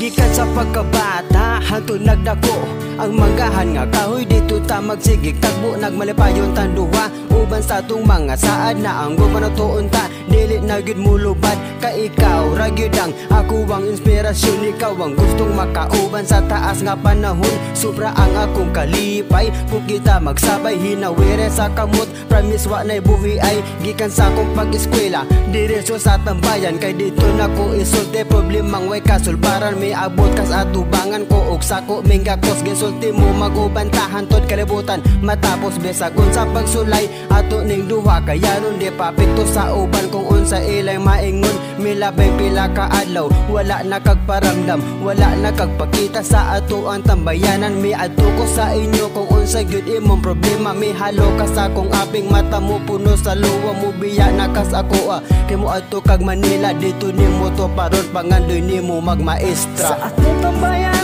Sa pagkabata, hantod nagdako. Ang manggahan nga kahoy dito ta magsigig. Tagbo nagmalipayon tanduha. Uban sa tung mga saad na ang gumano tuon ta Dili na gyud mulubad ka ikaw Ragyod ang ako ang inspirasyon. Ikaw ang gustong makauban sa taas nga panahon. Sobra ang akong kalipay Kung kita magsabay hinawire sa kamot. Promise wa na'y buhi ay Gikan sa akong pag-eskwela. Diretso sa tambayan Kay dito na ko isulti. Problemang way kasulbaran May abot kas atubangan ko. Og sako mingakos Gisulti mo magubantahan Tod kalibutan. Matapos besagon sa pagsulay Ato ning duha Kaya nun di papito sa uban Kung unsa ilay maingon. Milabay pila ka adlaw Wala na kagparamdam Wala na kagpakita sa ato ang tambayanan. Mi adto ko sa inyo Kung unsa gyud imong problema. Mi halo ka sa kong aping mata mo Puno sa luwa mo Biya na kas ako ah Kay mo adto kag Manila Dito nimo to paron Pangandoy nimo magmaestra. Sa atong tambayan,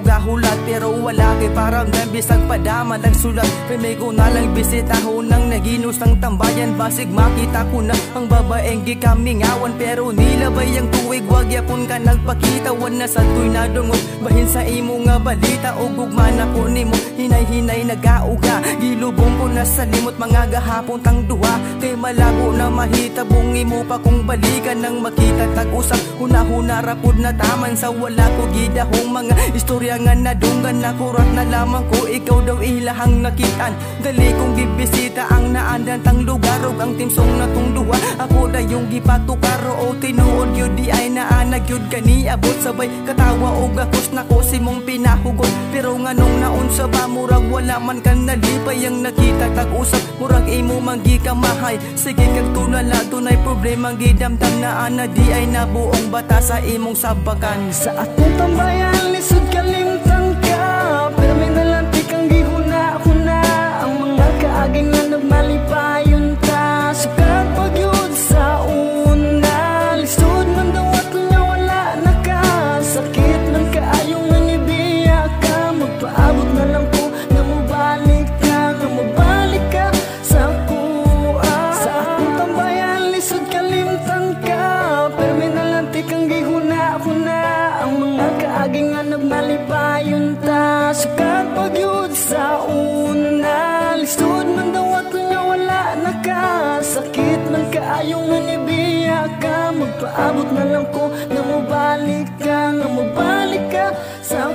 paabot ko gahulat pero wala kay paramdam bisag padama lang sulat. Pimay ko na lang bisitahon ng naginos ng tambayan. Basig makita ko na ang babaeng gikamingawan pero nilabay ang tuwig wag yapon ka nagpakita. Wan na sa tuy nadungog bahin sa imo nga balita o gugma na ko nimo hinay-hinay nagauga. Gilubong ko na sa limot mga gahapon tang duha. Kay malabo na mahita bungi mo pa kung balikan nang makita tag-usap. Huna-huna rapod na taman sa wala ko gidahong mga istorya nga nadunggan na kurat na lamang ko ikaw daw ilahang nakitaan. Dali kong gibisita ang naandan tang lugar ug ang timsong na tung duha ako da yung gipatukaro o tinuod yun di ay naanag yun kani abot sabay. Katawa o gakos na ko si mong pinahugot. Pero nga nung naunsa ba murag wala man kan nalipay ang nakita tag-usap. Murag imo manggi ka mahay sige kag tulala tunay problema gidamdam na ana di ay nabuong bata sa imong sabakan Sa atong tambayan, lisod nga nagmalipayon ta Sukat pagyud sa una Lisod man dawat nga wala na ka Sakit man kaayo nga nibiya ka Magpaabot na lang ko nga mubalik ka Nga mubalik ka sa